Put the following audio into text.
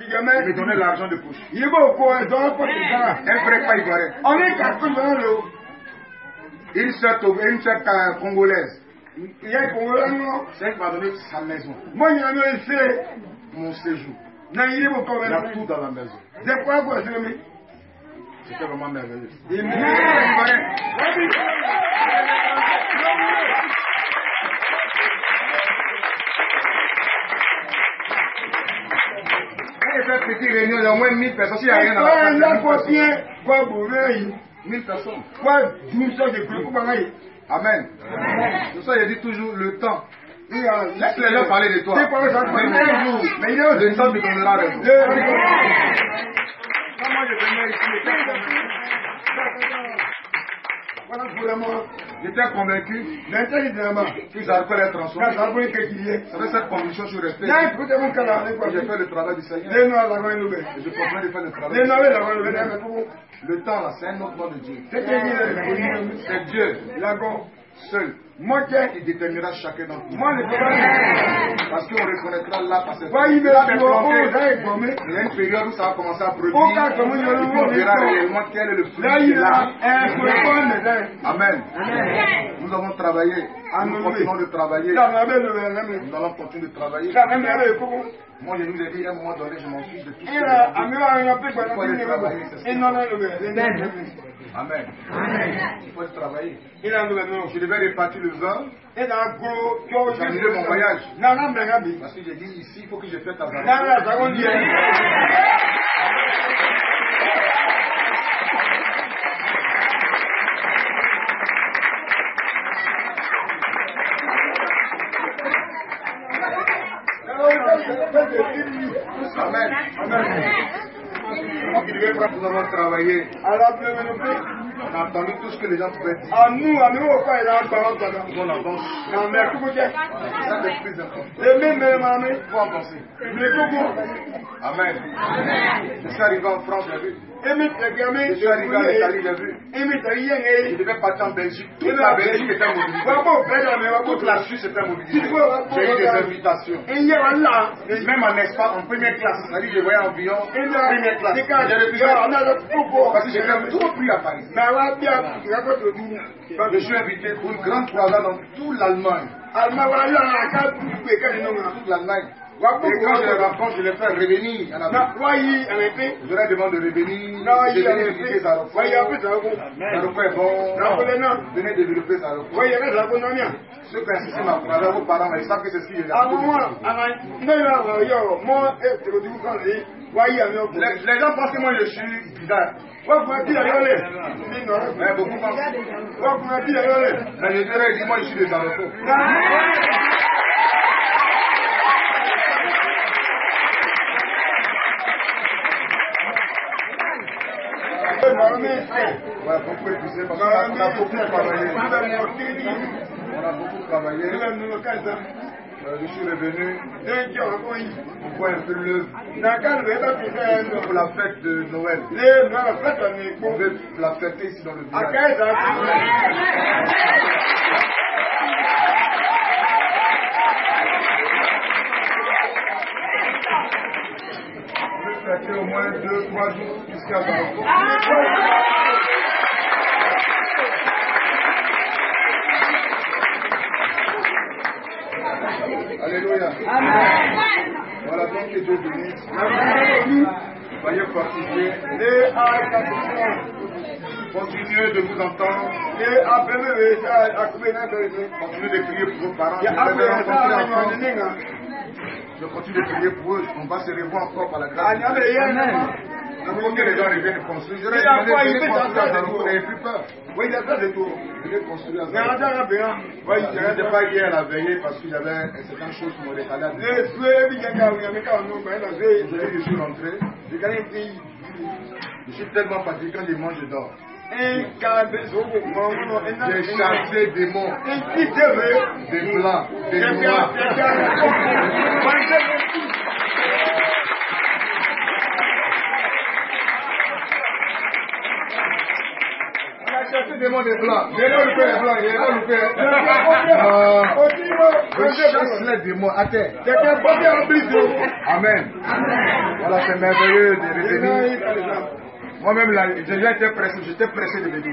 Il me donnait l'argent de poche. Sára. Un pas ivoirien. Une Togo- une euh, congolaise. Ìyá ìkòwé lọ́nà. C'est elle qui m'a donné sa maison, Mọ̀ yẹn ló ṣe. mon séjour. Il y a wẹ̀. tout dans la maison. Ṣé kó àgbọ̀ sí mi? C'était vraiment merveilleux. J'ai fait petite réunion, il y a au moins 1000 personnes. S'il n'y a rien dans la salle, il y a 1000 ẹ̀lẹ́kọ̀ọ́ personnes. gbòòrò yìí. 1000 personnes. Ju sọ́ọ̀dì kúrò kó bàrà yìí. Amen. C'est ça, il dit toujours le temps. Ìyá Laisse-les leur parler de toi. Mais un jour, il au temps de donnera raison. Moi je venais ici, Voilà vraiment. J'étais convaincu transformations. Káàsà fún ìkejìlẹ̀. C'est avec cette conviction que je suis resté. J'ai fait le travail du Seigneur. Et je continue de faire le travail. Le temps là, c'est un autre nom de Dieu. C'est Dieu. Seul Mọ́jẹ́. qui déterminera chacun d'entre nous. Parce qu'on reconnaîtra là parce que. Il y a une période où ça va commencer à produire. On verra réellement quel est le fruit ẹ̀mẹ̀dẹ́. Amen. Nous avons travaillé. Nous Amen. continuons de travailler. Nous allons continuer de travailler. Moi, je nous ai dit à un moment donné, je m'en fiche de tout ce. Amen. Il faut travailler. Je devais répartir le vin J'ai annulé mon voyage. Parce que j'ai dit ici, il faut que je fasse ta Amen. Amen. Amen. Di ẹ̀. Amen. Nous avons travaillé. On a entendu tout ce que les gens pouvaient dire. Àánú àmì wò fà ìlà agbára gbàdá. On avance. Nà mẹ́ kúkú jẹ́. Ça, c'est plus important. Mẹ́rin máa mi. Il faut avancer. Kúkú. Amen. Je suis arrivé en France, j'ai vu. Je suis arrivé en Italie, j'ai vu. Yẹn Je devais partir en Belgique. Toute la Belgique était mobilisée. Toute la Suisse était mobilisée. Il J'ai eu des invitations. Même en Espagne, en première classe, c'est-à-dire je voyais environ première classe. Parce que trop pris à Paris. Je suis invité pour une grande croisade dans toute l'Allemagne. Toute Et quand je les rencontre, je les fais revenir. Je leur demande de revenir. De venir visiter. Zaroko. Zaroko est bon. Venez développer Zaroko. Ceux qui insistent ma croisade, vos parents, ils savent que c'est ce Àwọn ont wọn àmà les, les gens pensent que moi je suis bizarre. Ẹ̀yọ́ lẹ̀. Nínú ọ̀rọ̀. Mais beaucoup pensent. Ẹbí ẹ̀yọ́ lẹ̀. Mais je dirais, dis-moi, je suis de Zaroko. On a beaucoup épuisé parce qu'on a beaucoup travaillé. On a beaucoup travaillé. Euh, je suis revenu pour voir un peu l'œuvre pour la fête de Noël. On veut la fêter ici dans le village. On veut fêter au moins deux, trois jours jusqu'à. Dieu bénisse. Soyez fortifiés. Continuez de vous entendre. Continuez de prier pour vos parents. Je continue de prier pour eux. On va se revoir encore par la grâce. Il faut que les gens reviennent construire. J'aurais demandé de venir construire à Zaroko. Vous n'avez plus peur. Venez construire à Zaroko. Je n'étais pas hier à la veillée parce qu'il y avait certaines choses qui m'ont décalé. Aujourd'hui, je suis rentré. Je suis tellement fatigué quand je mange, je dors. J'ai chassé des démons, des blancs, des noirs. Il est le blanc, là le père. Non. Je chasse les démons à terre. Amen. Voilà c'est merveilleux de revenir. Moi-même, j'ai été pressé, j'étais pressé de venir.